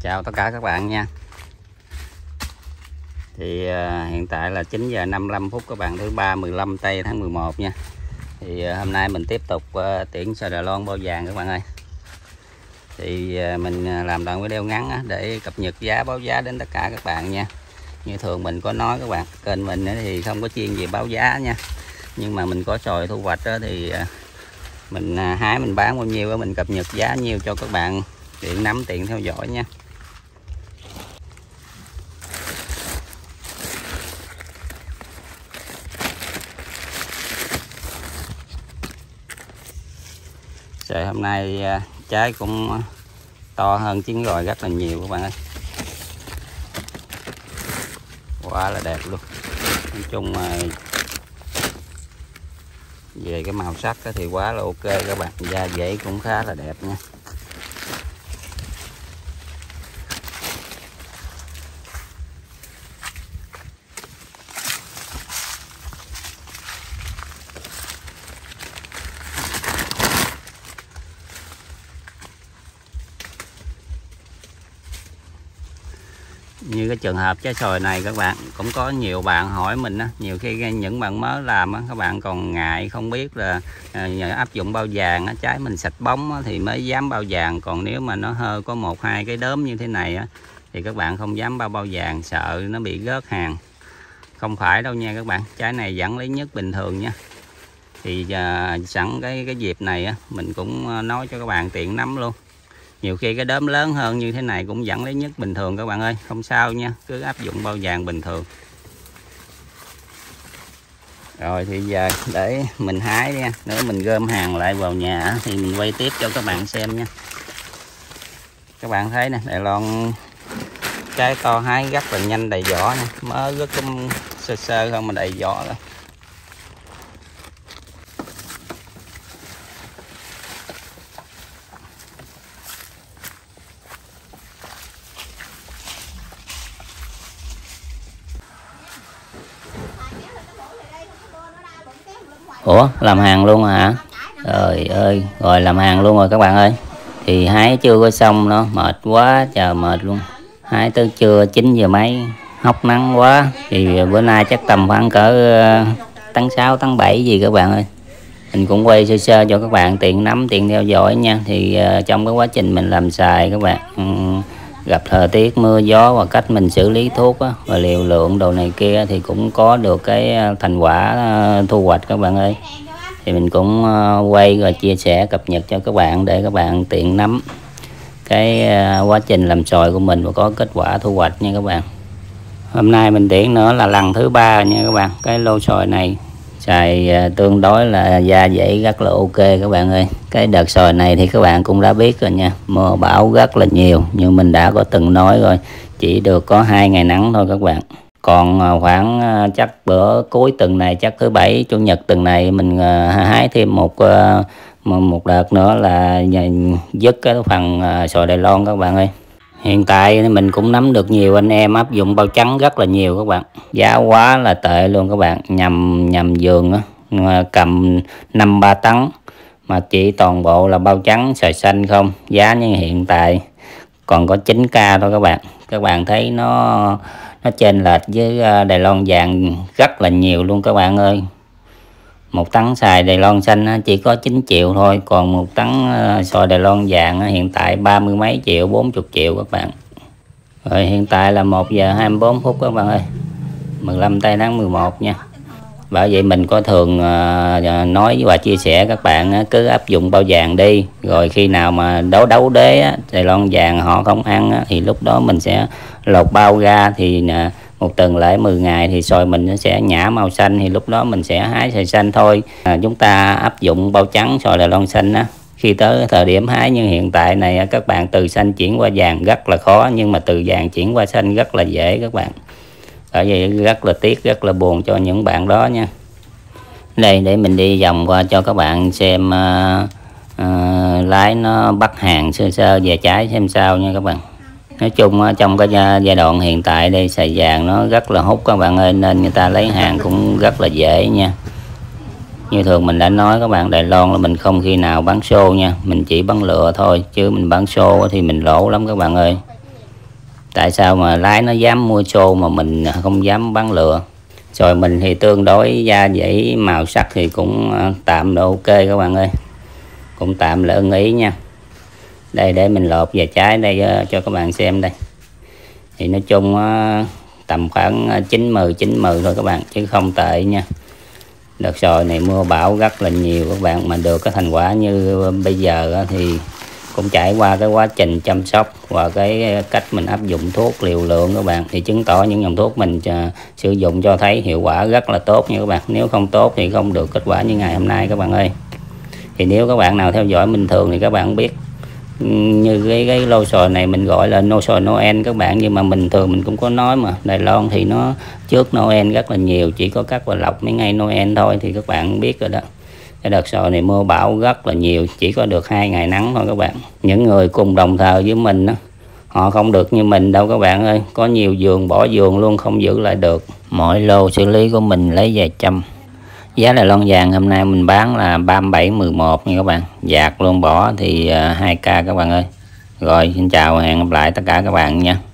chào tất cả các bạn nha. Thì uh, hiện tại là 9 giờ 55 phút các bạn thứ ba 15 tây tháng 11 nha. Thì uh, hôm nay mình tiếp tục uh, tiễn sờ đà lon bao vàng các bạn ơi. Thì uh, mình làm đoạn video ngắn á, để cập nhật giá báo giá đến tất cả các bạn nha. Như thường mình có nói các bạn kênh mình thì không có chuyên về báo giá nha. Nhưng mà mình có sòi thu hoạch đó thì mình hái mình bán bao nhiêu đó, mình cập nhật giá nhiêu cho các bạn tiện nắm tiện theo dõi nha. Trời hôm nay à, trái cũng to hơn chín rồi, rất là nhiều các bạn ơi. Quá là đẹp luôn. Nói chung mà về cái màu sắc thì quá là ok các bạn. Da dễ cũng khá là đẹp nha. Như cái trường hợp trái sồi này các bạn cũng có nhiều bạn hỏi mình á nhiều khi những bạn mới làm á các bạn còn ngại không biết là à, áp dụng bao vàng á trái mình sạch bóng á, thì mới dám bao vàng. Còn nếu mà nó hơi có một hai cái đốm như thế này á thì các bạn không dám bao bao vàng sợ nó bị rớt hàng. Không phải đâu nha các bạn trái này vẫn lấy nhất bình thường nha. Thì à, sẵn cái cái dịp này á mình cũng à, nói cho các bạn tiện nắm luôn nhiều khi cái đốm lớn hơn như thế này cũng vẫn lấy nhất bình thường các bạn ơi. Không sao nha, cứ áp dụng bao vàng bình thường. Rồi thì giờ để mình hái nha. Nếu mình gom hàng lại vào nhà thì mình quay tiếp cho các bạn xem nha. Các bạn thấy nè, Đài Loan trái to hái rất là nhanh, đầy vỏ nè. Mới rất sơ sơ không mà đầy vỏ rồi. Ủa làm hàng luôn hả Trời ơi Rồi làm hàng luôn rồi các bạn ơi. Thì hái chưa có xong nó Mệt quá chờ mệt luôn. Hái tới trưa 9 giờ mấy Hóc nắng quá. Thì bữa nay chắc tầm khoảng cỡ ờ, tháng 6 tháng 7 gì các bạn ơi. Mình cũng quay sơ sơ cho các bạn tiện nắm tiện theo dõi nha. Thì uh, trong cái quá trình mình làm xài các bạn um, gặp thời tiết mưa gió và cách mình xử lý thuốc á, và liều lượng đồ này kia thì cũng có được cái à, thành quả à, thu hoạch các bạn ơi. Thì mình cũng à, quay và chia sẻ cập nhật cho các bạn để các bạn tiện nắm cái quá trình làm sòi của mình và có kết quả thu hoạch nha các bạn. Hôm nay mình tiễn nữa là lần thứ ba nha các bạn cái lô sòi này xài à, tương đối là da dễ rất là ok các bạn ơi. Cái đợt sòi này thì các bạn cũng đã biết rồi nha. Mưa bão rất là nhiều nhưng mình đã có từng nói rồi. Chỉ được có hai ngày nắng thôi các bạn. Còn à, khoảng à, chắc bữa cuối tuần này, chắc thứ bảy, chủ nhật tuần này mình hái thêm một một đợt nữa là dứt cái phần sòi Đài Loan các bạn ơi hiện tại mình cũng nắm được nhiều anh em áp dụng bao trắng rất là nhiều các bạn. Giá quá là tệ luôn các bạn. Nhầm nhầm giường á. Cầm năm, ba tấn mà chỉ toàn bộ là bao trắng sợi xanh không. Giá như hiện tại còn có 9k thôi các bạn. Các bạn thấy nó nó trên lệch với à, Đài Loan vàng rất là nhiều luôn các bạn ơi một tấn xài Đài Loan xanh chỉ có 9 triệu thôi. Còn một tấn ờ, xoài Đài Loan vàng hiện tại ba mươi mấy triệu 40 triệu các bạn. Rồi hiện tại là 1 giờ 24 phút các bạn ơi. 15 tây tháng 11 nha. Bởi vậy mình có thường ờ, ờ, nói và chia sẻ các bạn cứ áp dụng bao vàng đi. Rồi khi nào mà đấu đấu đế Đài Loan vàng họ không ăn thì lúc đó mình sẽ lột bao ra thì một tuần lễ 10 ngày thì sòi mình nó sẽ nhả màu xanh thì lúc đó mình sẽ hái sòi xanh thôi. À, chúng ta áp dụng bao trắng sòi là lon xanh á. Khi tới thời điểm hái như hiện tại này các bạn từ xanh chuyển qua vàng rất là khó nhưng mà từ vàng chuyển qua xanh rất là dễ các bạn. Bởi vậy rất là tiếc rất là buồn cho những bạn đó nha. Đây để mình đi vòng qua cho các bạn xem uh, uh, lái nó bắt hàng sơ sơ về trái xem sao nha các bạn nói chung trong cái giai đoạn hiện tại đây xài vàng nó rất là hút các bạn ơi, nên người ta lấy hàng cũng rất là dễ nha. Như thường mình đã nói các bạn, Đài Loan là mình không khi nào bán xô nha. Mình chỉ bán lựa thôi, chứ mình bán xô thì mình lỗ lắm các bạn ơi. Tại sao mà lái nó dám mua xô mà mình không dám bán lừa rồi mình thì tương đối da dãy màu sắc thì cũng à, tạm độ ok các bạn ơi. Cũng tạm là ưng ý nha đây để mình lột về trái đây ờ, cho các bạn xem đây. Thì nói chung tầm khoảng ờ, 90 90 thôi các bạn chứ không tệ nha. Đợt sồi này mưa bão rất là nhiều các bạn mà được cái thành quả như bây giờ thì cũng trải qua cái quá trình chăm sóc và cái ờ, cách mình áp dụng thuốc liều lượng các bạn. Thì chứng tỏ những dòng thuốc mình uh, sử dụng cho thấy hiệu quả rất là tốt nha các bạn. Nếu không tốt thì không được kết quả như ngày hôm nay các bạn ơi. Thì nếu các bạn nào theo dõi bình thường thì các bạn biết như cái cái lô sồi này mình gọi là nô sồi Noel các bạn nhưng mà mình thường mình cũng có nói mà Đài Loan thì nó trước Noel rất là nhiều chỉ có cắt và lọc mấy ngày Noel thôi thì các bạn biết rồi đó. Cái đợt sồi này mưa bão rất là nhiều chỉ có được hai ngày nắng thôi các bạn. Những người cùng đồng thờ với mình đó, họ không được như mình đâu các bạn ơi có nhiều giường bỏ giường luôn không giữ lại được. Mỗi lô xử lý của mình lấy vài trăm giá là lon vàng hôm nay mình bán là 3711 nha các bạn. Dạt luôn bỏ thì à, 2k các bạn ơi. Rồi, xin chào hẹn gặp lại tất cả các bạn nha.